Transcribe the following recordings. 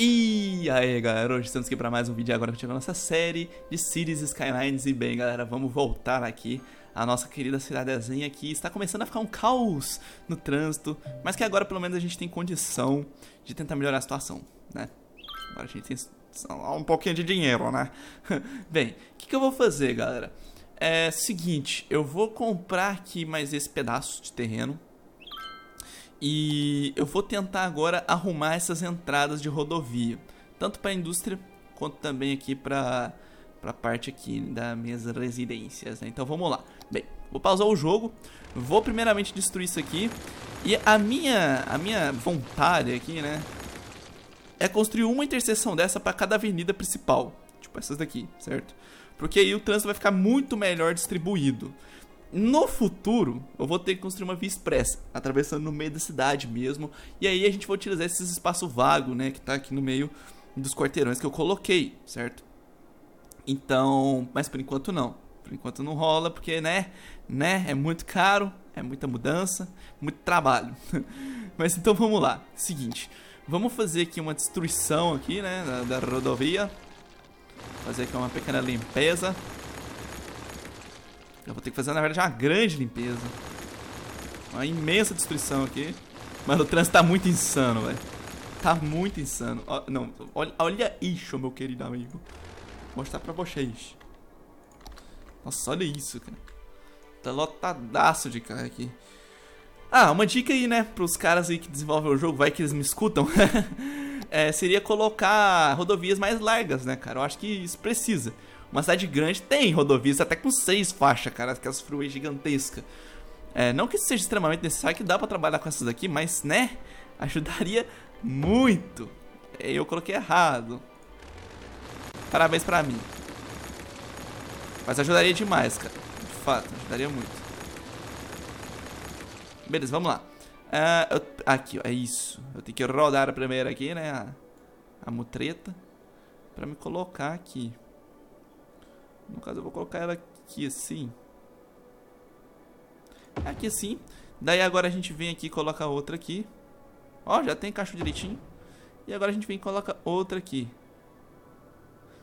E aí galera, hoje estamos aqui para mais um vídeo agora que a nossa série de Cities Skylines E bem galera, vamos voltar aqui a nossa querida cidadezinha que está começando a ficar um caos no trânsito Mas que agora pelo menos a gente tem condição de tentar melhorar a situação, né? Agora a gente tem um pouquinho de dinheiro, né? bem, o que, que eu vou fazer galera? É seguinte, eu vou comprar aqui mais esse pedaço de terreno e eu vou tentar agora arrumar essas entradas de rodovia, tanto para a indústria quanto também aqui para a parte aqui das minhas residências. Né? Então vamos lá. Bem, vou pausar o jogo, vou primeiramente destruir isso aqui e a minha a minha vontade aqui, né, é construir uma interseção dessa para cada avenida principal, tipo essas daqui, certo? Porque aí o trânsito vai ficar muito melhor distribuído. No futuro, eu vou ter que construir uma via expressa, atravessando no meio da cidade mesmo. E aí a gente vai utilizar esse espaço vago, né, que tá aqui no meio dos quarteirões que eu coloquei, certo? Então, mas por enquanto não. Por enquanto não rola, porque, né, né, é muito caro, é muita mudança, muito trabalho. mas então vamos lá. Seguinte, vamos fazer aqui uma destruição aqui, né, da, da rodovia. Fazer aqui uma pequena limpeza. Eu vou ter que fazer, na verdade, uma grande limpeza. Uma imensa destruição aqui. Mano, o trânsito tá muito insano, velho. Tá muito insano. não, olha, olha isso, meu querido amigo. Vou mostrar pra vocês. Nossa, olha isso, cara. Tá lotadaço de carro aqui. Ah, uma dica aí, né, pros caras aí que desenvolvem o jogo, vai que eles me escutam. é, seria colocar rodovias mais largas, né, cara? Eu acho que isso precisa. Uma cidade grande tem rodovias até com seis faixas, cara, aquelas freeways gigantescas. É, não que isso seja extremamente necessário, que dá pra trabalhar com essas daqui, mas, né, ajudaria muito. Eu coloquei errado. Parabéns pra mim. Mas ajudaria demais, cara. De fato, ajudaria muito. Beleza, vamos lá. Uh, eu, aqui, ó, é isso. Eu tenho que rodar primeiro aqui, né, a, a mutreta. Pra me colocar aqui. No caso eu vou colocar ela aqui assim. Aqui assim. Daí agora a gente vem aqui e coloca outra aqui. Ó, já tem caixa direitinho. E agora a gente vem e coloca outra aqui.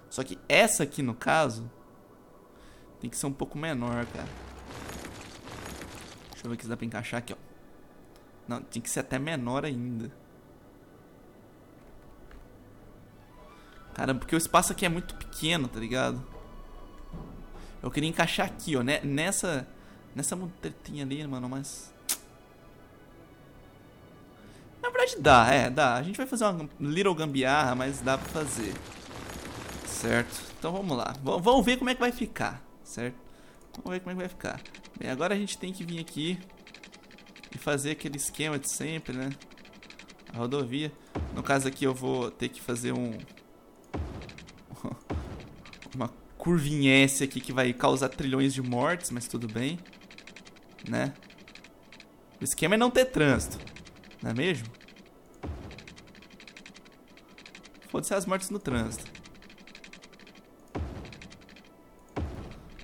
Só que essa aqui no caso tem que ser um pouco menor, cara. Deixa eu ver se dá pra encaixar aqui, ó. Não, tem que ser até menor ainda. Caramba, porque o espaço aqui é muito pequeno, tá ligado? Eu queria encaixar aqui, ó, né? Nessa. Nessa mutretinha ali, mano, mas. Na verdade dá, é, dá. A gente vai fazer uma little gambiarra, mas dá pra fazer. Certo? Então vamos lá. V vamos ver como é que vai ficar, certo? Vamos ver como é que vai ficar. Bem, agora a gente tem que vir aqui e fazer aquele esquema de sempre, né? A rodovia. No caso aqui eu vou ter que fazer um... Uma curvinhesse aqui que vai causar trilhões de mortes, mas tudo bem. Né? O esquema é não ter trânsito. Não é mesmo? Foda-se as mortes no trânsito.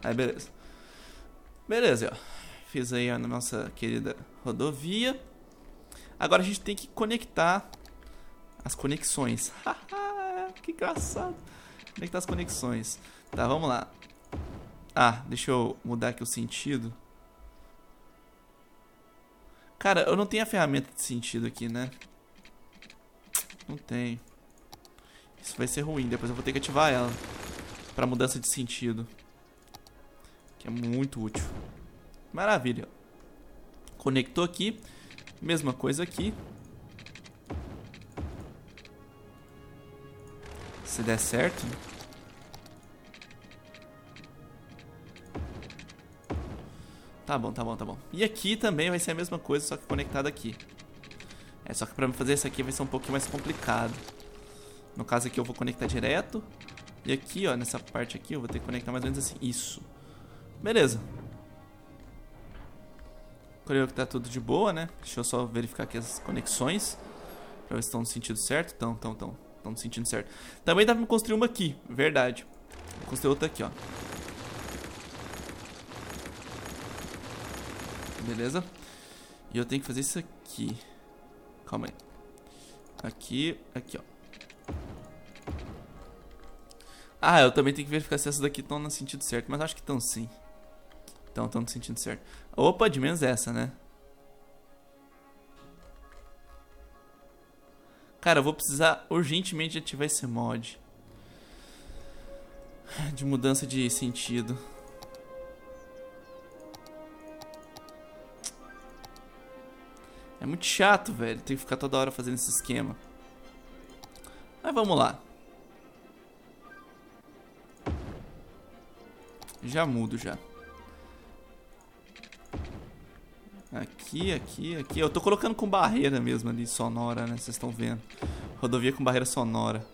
Aí, beleza. Beleza, ó. Fiz aí a nossa querida rodovia. Agora a gente tem que conectar as conexões. que engraçado. Conectar as conexões. Tá, vamos lá. Ah, deixa eu mudar aqui o sentido. Cara, eu não tenho a ferramenta de sentido aqui, né? Não tem. Isso vai ser ruim. Depois eu vou ter que ativar ela. Pra mudança de sentido. Que é muito útil. Maravilha. Conectou aqui. Mesma coisa aqui. Se der certo. Tá bom, tá bom, tá bom. E aqui também vai ser a mesma coisa, só que conectado aqui. É, só que pra fazer isso aqui vai ser um pouquinho mais complicado. No caso aqui eu vou conectar direto. E aqui, ó, nessa parte aqui eu vou ter que conectar mais ou menos assim. Isso. Beleza. Creio que tá tudo de boa, né? Deixa eu só verificar aqui as conexões. Pra ver se estão no sentido certo. Estão, estão, estão. Estão no sentido certo. Também dá pra construir uma aqui, verdade. Vou construir outra aqui, ó. Beleza? E eu tenho que fazer isso aqui. Calma aí. Aqui, aqui, ó. Ah, eu também tenho que verificar se essas daqui estão no sentido certo, mas acho que estão sim. Então, estão no sentido certo. Opa, de menos essa, né? Cara, eu vou precisar urgentemente ativar esse mod. De mudança de sentido. É muito chato, velho. Tem que ficar toda hora fazendo esse esquema. Mas vamos lá. Já mudo já. Aqui, aqui, aqui. Eu tô colocando com barreira mesmo ali, sonora, né? Vocês estão vendo. Rodovia com barreira sonora.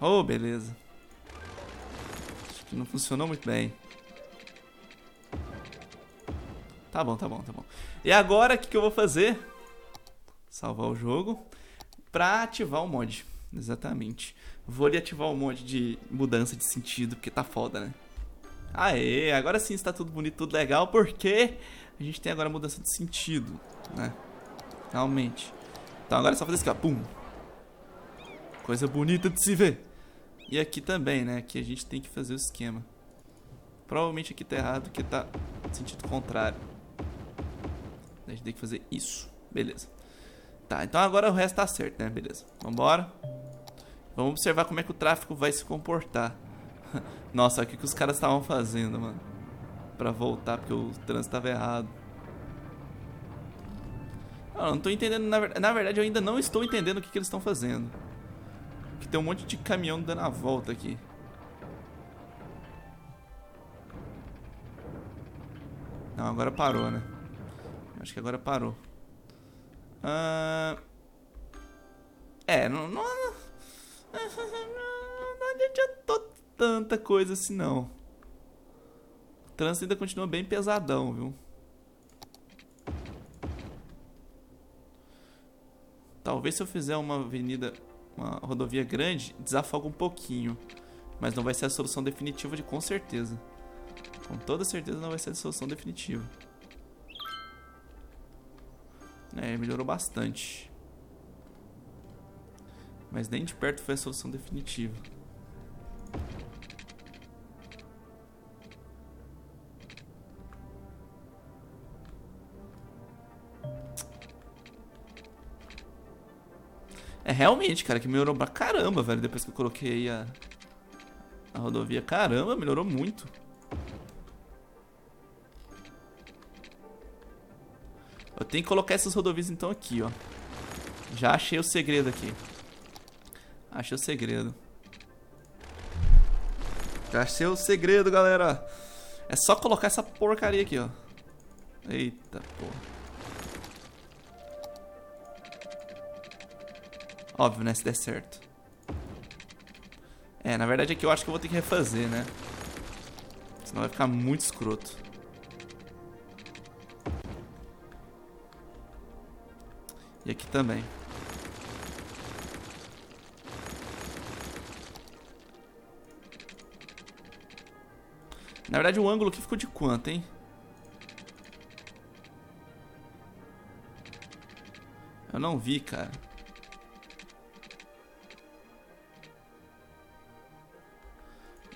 Oh, beleza. Acho que não funcionou muito bem. Tá bom, tá bom, tá bom. E agora, o que, que eu vou fazer? Salvar o jogo. Pra ativar o mod. Exatamente. Vou ali ativar o mod de mudança de sentido, porque tá foda, né? Aê, agora sim está tudo bonito, tudo legal, porque a gente tem agora mudança de sentido, né? Realmente. Então agora é só fazer isso aqui, ó. Pum. Coisa bonita de se ver. E aqui também, né? Aqui a gente tem que fazer o esquema. Provavelmente aqui tá errado, porque tá sentido contrário. A gente tem que fazer isso. Beleza. Tá, então agora o resto tá certo, né? Beleza. Vambora. Vamos observar como é que o tráfego vai se comportar. Nossa, o que, que os caras estavam fazendo, mano? Pra voltar, porque o trânsito tava errado. Eu não tô entendendo, na, ver... na, verdade eu ainda não estou entendendo o que, que eles estão fazendo. Que tem um monte de caminhão dando a volta aqui. Não, agora parou, né? Acho que agora parou. Ah... É, não... Não, não, não adiantou tanta coisa assim, não. O trânsito ainda continua bem pesadão, viu? Talvez se eu fizer uma avenida, uma rodovia grande, desafoga um pouquinho. Mas não vai ser a solução definitiva de com certeza. Com toda certeza não vai ser a solução definitiva. É, melhorou bastante. Mas nem de perto foi a solução definitiva. É realmente, cara, que melhorou pra caramba, velho, depois que eu coloquei a, a rodovia. Caramba, melhorou muito. Eu tenho que colocar essas rodovias então aqui, ó. Já achei o segredo aqui. Achei o segredo. Já achei o segredo, galera. É só colocar essa porcaria aqui, ó. Eita, porra. Óbvio, né? Se der certo. É, na verdade aqui eu acho que eu vou ter que refazer, né? Senão vai ficar muito escroto. E aqui também. Na verdade o ângulo aqui ficou de quanto, hein? Eu não vi, cara.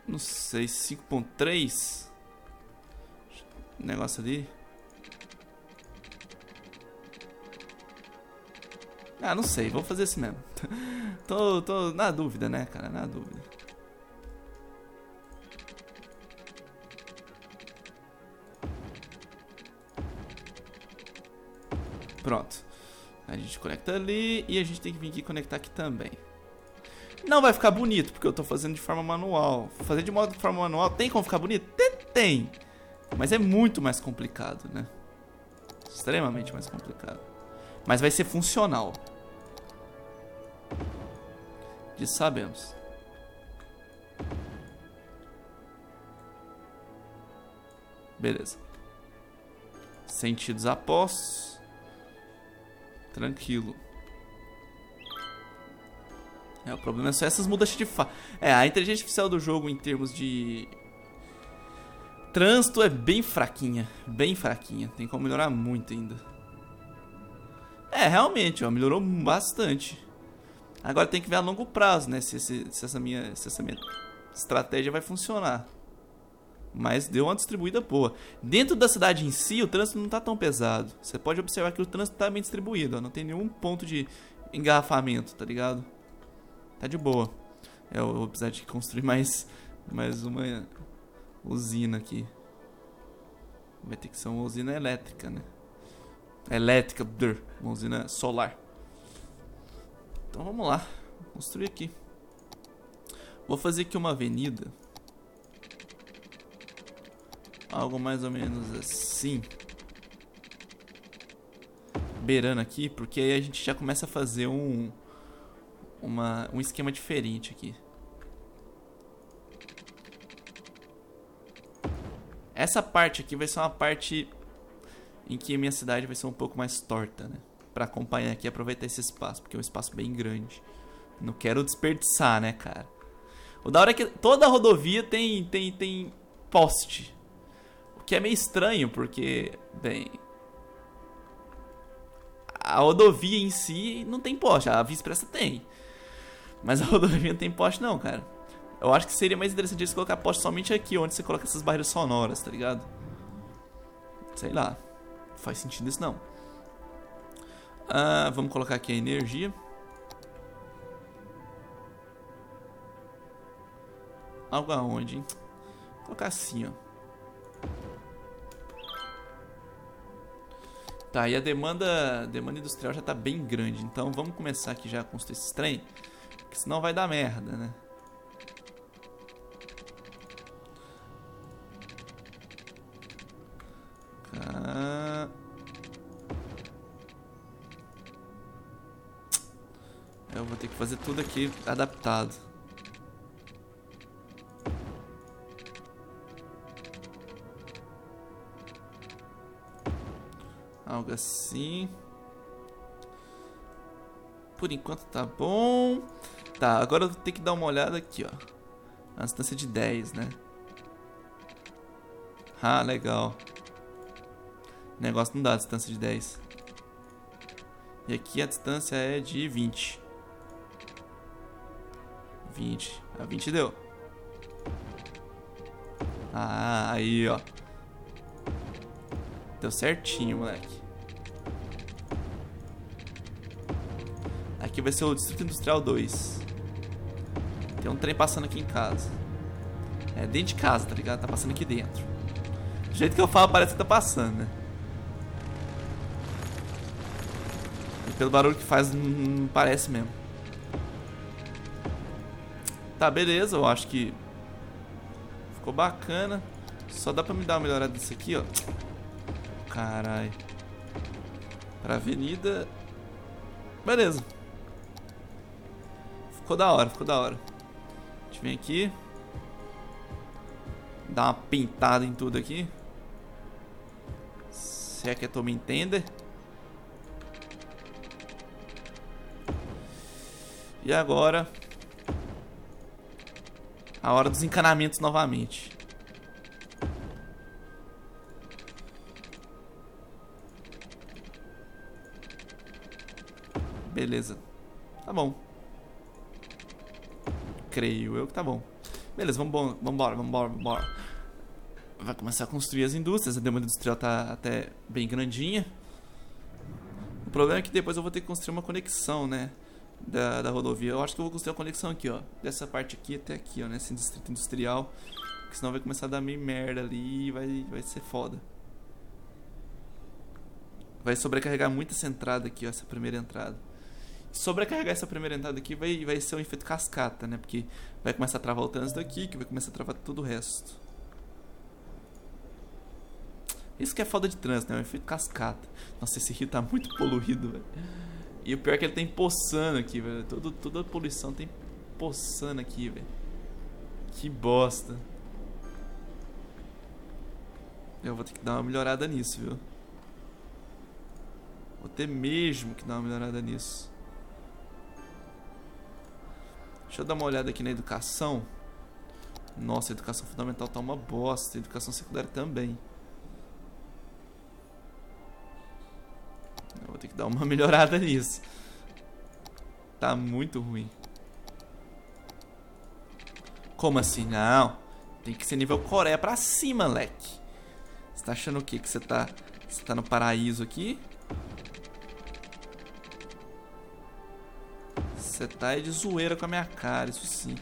Não sei, 5.3? Negócio ali. Ah, não sei, vou fazer assim mesmo. tô, tô na dúvida, né, cara? Na dúvida. Pronto. A gente conecta ali e a gente tem que vir aqui conectar aqui também. Não vai ficar bonito, porque eu tô fazendo de forma manual. Fazer de modo de forma manual tem como ficar bonito? Tem. Mas é muito mais complicado, né? Extremamente mais complicado. Mas vai ser funcional. Sabemos. Beleza. Sentidos após. Tranquilo. É, o problema é só essas mudanças de fa... É, a inteligência artificial do jogo em termos de... Trânsito é bem fraquinha. Bem fraquinha. Tem como melhorar muito ainda. É, realmente, ó, melhorou bastante. Agora tem que ver a longo prazo, né? Se, se, se, essa, minha, se essa minha estratégia vai funcionar. Mas deu uma distribuída boa. Dentro da cidade em si, o trânsito não está tão pesado. Você pode observar que o trânsito está bem distribuído. Ó. Não tem nenhum ponto de engarrafamento, tá ligado? Tá de boa. É, eu vou precisar de construir mais, mais uma usina aqui. Vai ter que ser uma usina elétrica, né? Elétrica, uma usina solar. Então vamos lá. Construir aqui. Vou fazer aqui uma avenida. Algo mais ou menos assim. Beirando aqui, porque aí a gente já começa a fazer um uma, um esquema diferente aqui. Essa parte aqui vai ser uma parte em que a minha cidade vai ser um pouco mais torta, né? Pra acompanhar aqui aproveitar esse espaço, porque é um espaço bem grande. Não quero desperdiçar, né, cara? O da hora é que toda rodovia tem, tem, tem poste. O que é meio estranho, porque, bem... A rodovia em si não tem poste, a Via Expressa tem. Mas a rodovia não tem poste não, cara. Eu acho que seria mais interessante colocar poste somente aqui, onde você coloca essas barreiras sonoras, tá ligado? Sei lá. Faz sentido isso não. Ah, vamos colocar aqui a energia. Algo aonde, hein? Vou colocar assim, ó. Tá, e a demanda, demanda industrial já tá bem grande. Então vamos começar aqui já a construir esse trem. Porque senão vai dar merda, né? Eu vou ter que fazer tudo aqui adaptado. Algo assim. Por enquanto tá bom. Tá, agora eu ter que dar uma olhada aqui, ó. A distância de 10, né? Ah, legal. O negócio não dá a distância de 10. E aqui a distância é de 20. 20. A 20 deu. Ah, aí, ó. Deu certinho, moleque. Aqui vai ser o Distrito Industrial 2. Tem um trem passando aqui em casa. É dentro de casa, tá ligado? Tá passando aqui dentro. Do jeito que eu falo, parece que tá passando, né? E pelo barulho que faz, não parece mesmo. Tá, beleza, eu acho que ficou bacana. Só dá pra me dar uma melhorada nisso aqui, ó. Caralho. Pra avenida. Beleza. Ficou da hora, ficou da hora. A gente vem aqui. Dá uma pintada em tudo aqui. Se é que tu me entende. E agora a hora dos encanamentos novamente. Beleza. Tá bom. Creio eu que tá bom. Beleza, vamos vambora, vambora, vambora. Vai começar a construir as indústrias. A demanda industrial tá até bem grandinha. O problema é que depois eu vou ter que construir uma conexão, né? Da, da rodovia. Eu acho que eu vou construir a conexão aqui, ó. Dessa parte aqui até aqui, ó, nesse distrito industrial. Porque senão vai começar a dar meio merda ali e vai, vai ser foda. Vai sobrecarregar muito essa entrada aqui, ó, essa primeira entrada. Sobrecarregar essa primeira entrada aqui vai, vai ser um efeito cascata, né? Porque vai começar a travar o trânsito aqui, que vai começar a travar todo o resto. Isso que é foda de trânsito, né? É um efeito cascata. Nossa, esse rio tá muito poluído, velho. E o pior é que ele tem poçando aqui, velho. Todo, toda a poluição tem poçando aqui, velho. Que bosta. Eu vou ter que dar uma melhorada nisso, viu? Vou ter mesmo que dar uma melhorada nisso. Deixa eu dar uma olhada aqui na educação. Nossa, a educação fundamental tá uma bosta. A educação secundária também. Dar uma melhorada nisso. Tá muito ruim. Como assim? Não. Tem que ser nível Coreia pra cima, leque. Você tá achando o quê? Que você tá, você tá no paraíso aqui? Você tá aí de zoeira com a minha cara, isso sim.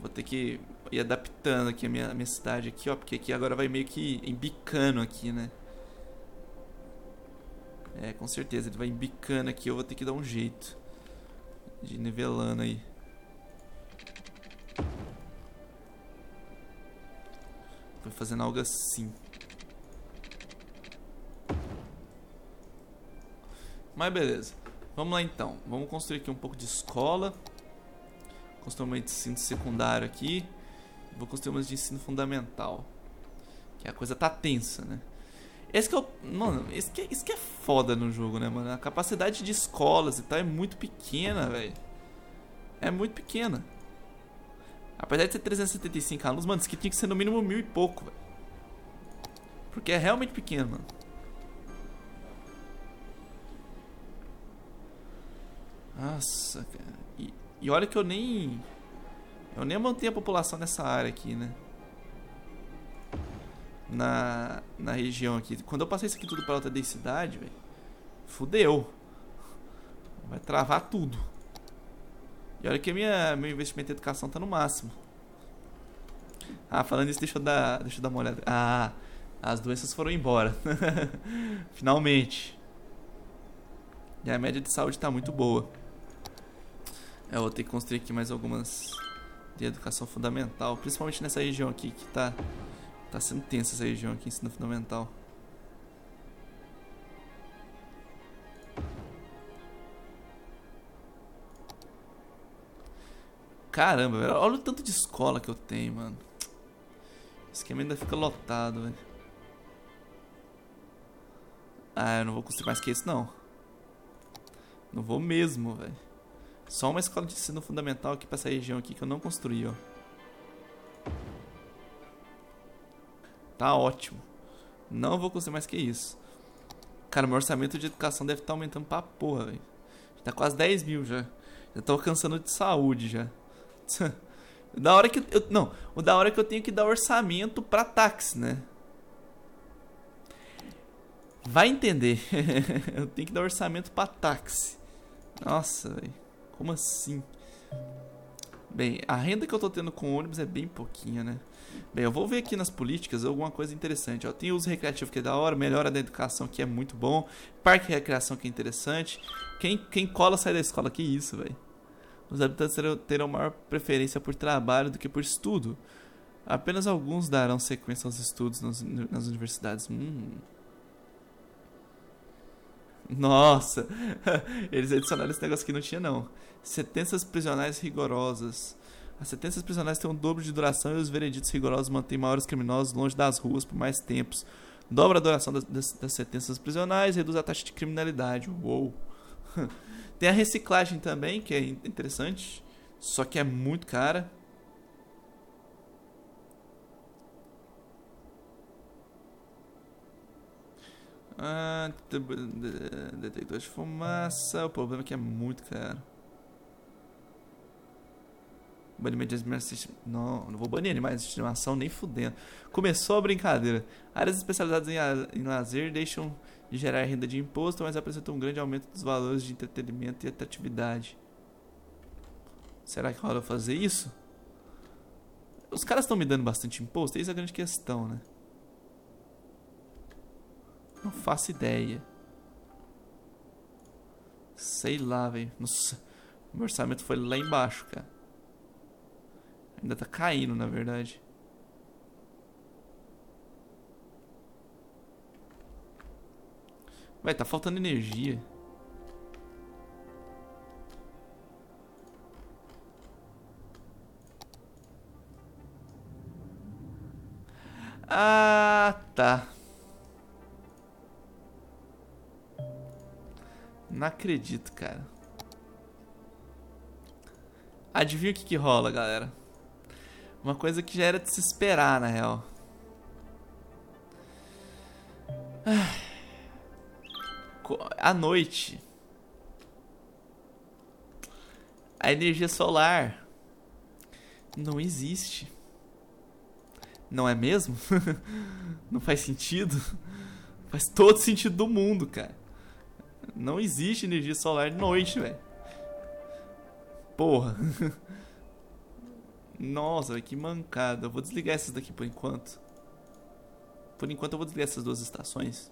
Vou ter que ir adaptando aqui a minha, a minha cidade aqui, ó. Porque aqui agora vai meio que embicando aqui, né? É, com certeza. Ele vai embicando aqui. Eu vou ter que dar um jeito. De nivelando aí. Foi fazendo algo assim. Mas beleza. Vamos lá então. Vamos construir aqui um pouco de escola. Construir uma de ensino secundário aqui. Vou construir uma de ensino fundamental. Que a coisa tá tensa, né? Esse que é o. Mano, esse que, é, isso que é foda no jogo, né, mano? A capacidade de escolas e tal é muito pequena, velho. É muito pequena. Apesar de ser 375 alunos, mano, isso aqui tinha que ser no mínimo mil e pouco, velho. Porque é realmente pequeno, mano. Nossa, cara. E, e olha que eu nem. Eu nem mantenho a população nessa área aqui, né? Na, na região aqui. Quando eu passei isso aqui tudo pra outra densidade, velho. Fudeu. Vai travar tudo. E olha que minha, meu investimento em educação tá no máximo. Ah, falando isso, deixa eu dar, deixa eu dar uma olhada. Ah, as doenças foram embora. Finalmente. E a média de saúde tá muito boa. Eu vou ter que construir aqui mais algumas de educação fundamental, principalmente nessa região aqui que tá tá sendo tensa essa região aqui, ensino fundamental. Caramba, velho, olha o tanto de escola que eu tenho, mano. O esquema ainda fica lotado, velho. Ah, eu não vou construir mais que isso, não. Não vou mesmo, velho. Só uma escola de ensino fundamental aqui pra essa região aqui que eu não construí, ó. Tá ótimo. Não vou construir mais que isso. Cara, meu orçamento de educação deve estar tá aumentando pra porra, velho. Tá quase 10 mil já. Já tô alcançando de saúde já. da hora que eu. Não, o da hora que eu tenho que dar orçamento pra táxi, né? Vai entender. eu tenho que dar orçamento pra táxi. Nossa, velho. Como assim? Bem, a renda que eu tô tendo com ônibus é bem pouquinha, né? Bem, eu vou ver aqui nas políticas alguma coisa interessante. Ó, tem uso recreativo que é da hora, melhora da educação que é muito bom, parque recreação que é interessante. Quem, quem cola sai da escola, que isso, velho. Os habitantes terão, terão maior preferência por trabalho do que por estudo. Apenas alguns darão sequência aos estudos nas, nas universidades. Hum. Nossa, eles adicionaram esse negócio que não tinha não. Sentenças prisionais rigorosas. As sentenças prisionais têm um dobro de duração e os vereditos rigorosos mantêm maiores criminosos longe das ruas por mais tempos. Dobra a duração das, das, das sentenças prisionais reduz a taxa de criminalidade. Uou! Tem a reciclagem também, que é interessante, só que é muito cara. Ah, detector de fumaça. O problema é que é muito caro. Banimento de animais Não, não vou banir animais de estimação nem fudendo. Começou a brincadeira. Áreas especializadas em, em lazer deixam de gerar renda de imposto, mas apresentam um grande aumento dos valores de entretenimento e atratividade. Será que rola fazer isso? Os caras estão me dando bastante imposto? Essa é a grande questão, né? Não faço ideia. Sei lá, velho. Meu orçamento foi lá embaixo, cara. Ainda tá caindo, na verdade. Vai, tá faltando energia. Ah, tá. Não acredito, cara. Adivinha o que que rola, galera? Uma coisa que já era de se esperar, na real. À noite. A energia solar não existe. Não é mesmo? não faz sentido? Faz todo sentido do mundo, cara. Não existe energia solar de noite, velho. Porra. Nossa, que mancada. Eu vou desligar essas daqui por enquanto. Por enquanto eu vou desligar essas duas estações.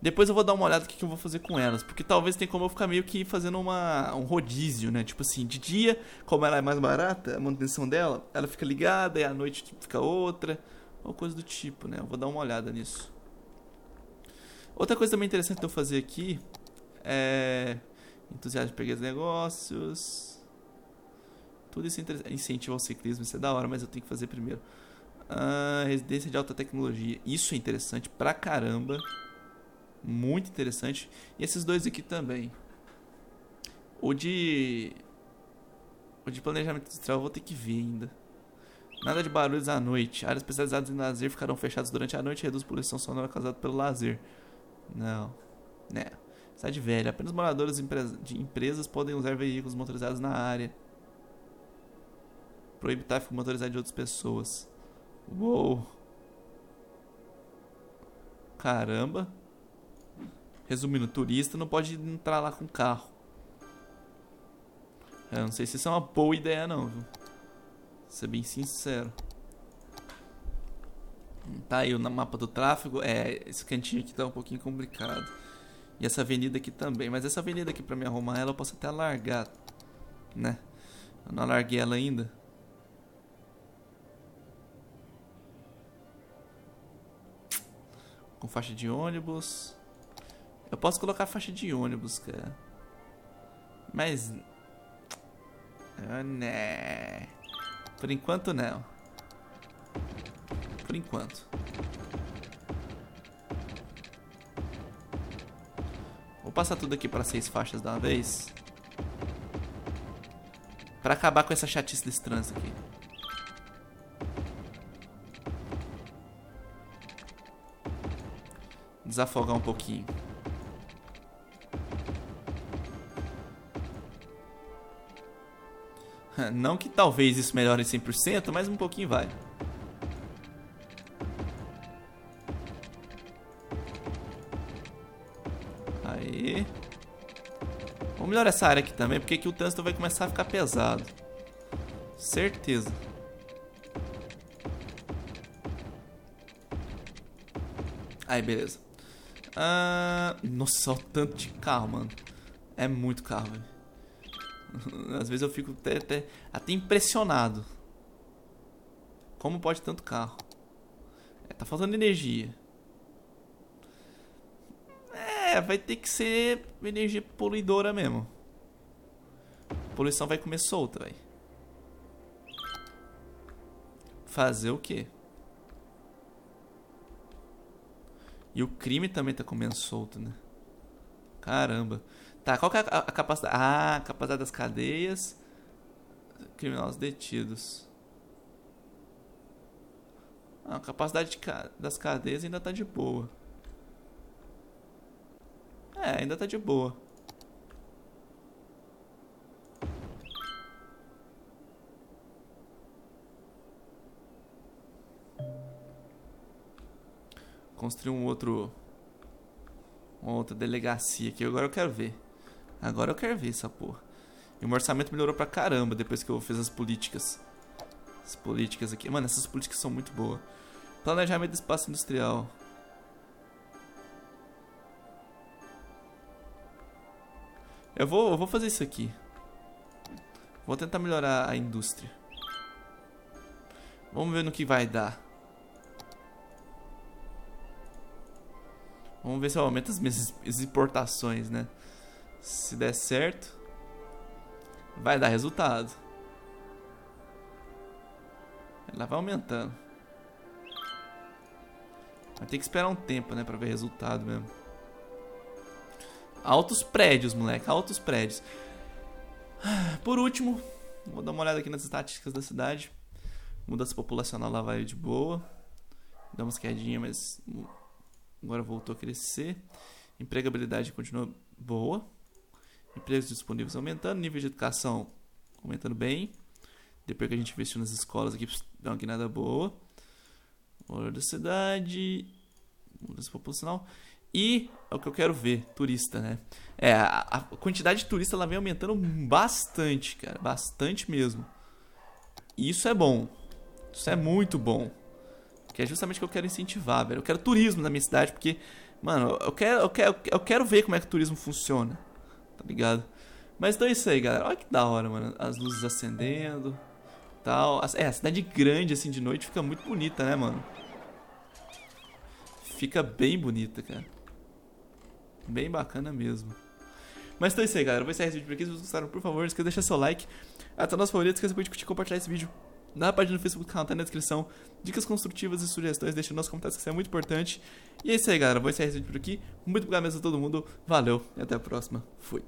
Depois eu vou dar uma olhada no que, que eu vou fazer com elas. Porque talvez tenha como eu ficar meio que fazendo uma, um rodízio, né? Tipo assim, de dia, como ela é mais barata, a manutenção dela, ela fica ligada e à noite fica outra. Ou coisa do tipo, né? Eu vou dar uma olhada nisso. Outra coisa também interessante de eu fazer aqui é. Entusiasmo de pequenos negócios. Tudo isso incentiva o ciclismo, isso é da hora, mas eu tenho que fazer primeiro. Ah, residência de alta tecnologia. Isso é interessante pra caramba. Muito interessante. E esses dois aqui também. O de. O de planejamento industrial eu vou ter que ver ainda. Nada de barulhos à noite. Áreas especializadas em lazer ficarão fechadas durante a noite e reduz poluição sonora causada pelo lazer. Não. Né. Cidade velha. Apenas moradores de empresas podem usar veículos motorizados na área. Proíbe tráfego motorizado de outras pessoas. Uou. Caramba. Resumindo, turista não pode entrar lá com carro. Eu não sei se isso é uma boa ideia não, viu? Ser bem sincero. Tá aí no mapa do tráfego. É, esse cantinho aqui tá um pouquinho complicado. E essa avenida aqui também. Mas essa avenida aqui pra me arrumar ela eu posso até alargar. Né? Eu não alarguei ela ainda. Com faixa de ônibus. Eu posso colocar faixa de ônibus, cara. Mas. Ah, né. Por enquanto não. Por enquanto. Vou passar tudo aqui para seis faixas da vez. Para acabar com essa chatice desse trânsito aqui. Desafogar um pouquinho. Não que talvez isso melhore 100%, mas um pouquinho vai. Vamos melhorar essa área aqui também, porque aqui o trânsito vai começar a ficar pesado. Certeza. Aí, beleza. Ah, nossa, o tanto de carro, mano. É muito carro, velho. Às vezes eu fico até, até, até impressionado. Como pode tanto carro? É, tá faltando energia. É, vai ter que ser energia poluidora mesmo. A poluição vai comer solta, velho. Fazer o quê? E o crime também tá comendo solto, né? Caramba. Tá, qual que é a, a capacidade? Ah, a capacidade das cadeias. Criminosos detidos. Ah, a capacidade de, das cadeias ainda tá de boa. É, ainda tá de boa. Construir um outro. Uma outra delegacia aqui. Agora eu quero ver. Agora eu quero ver essa porra. E o meu orçamento melhorou pra caramba depois que eu fiz as políticas. As políticas aqui. Mano, essas políticas são muito boas. Planejamento de espaço industrial. Eu vou, eu vou fazer isso aqui. Vou tentar melhorar a indústria. Vamos ver no que vai dar. Vamos ver se eu aumento as minhas exportações, né? Se der certo, vai dar resultado. Ela vai aumentando. Vai ter que esperar um tempo, né, pra ver resultado mesmo. Altos prédios, moleque, altos prédios. Por último, vou dar uma olhada aqui nas estatísticas da cidade. Mudança populacional lá vai de boa. Dá umas quedinhas, mas agora voltou a crescer. Empregabilidade continua boa empregos disponíveis aumentando, nível de educação aumentando bem. Depois que a gente investiu nas escolas aqui, dá uma guinada boa. Valor da cidade. Mudança populacional. E é o que eu quero ver, turista, né? É, a, a quantidade de turista ela vem aumentando bastante, cara. Bastante mesmo. E isso é bom. Isso é muito bom. Que é justamente o que eu quero incentivar, velho. Eu quero turismo na minha cidade, porque, mano, eu quero, eu quero, eu quero ver como é que o turismo funciona. Tá ligado? Mas então é isso aí, galera. Olha que da hora, mano. As luzes acendendo. Tal. É, a cidade grande, assim, de noite fica muito bonita, né, mano? Fica bem bonita, cara. Bem bacana mesmo. Mas então é isso aí, galera. Eu vou encerrar esse vídeo por aqui. Se vocês gostaram, por favor, não esqueça de deixar seu like. Até o nosso favorito. Esqueça de curtir e compartilhar esse vídeo na página do Facebook, canal tá na descrição. Dicas construtivas e sugestões, deixa nos comentários, que isso é muito importante. E é isso aí, galera. Vou encerrar esse vídeo por aqui. Muito obrigado mesmo a todo mundo. Valeu e até a próxima. Fui.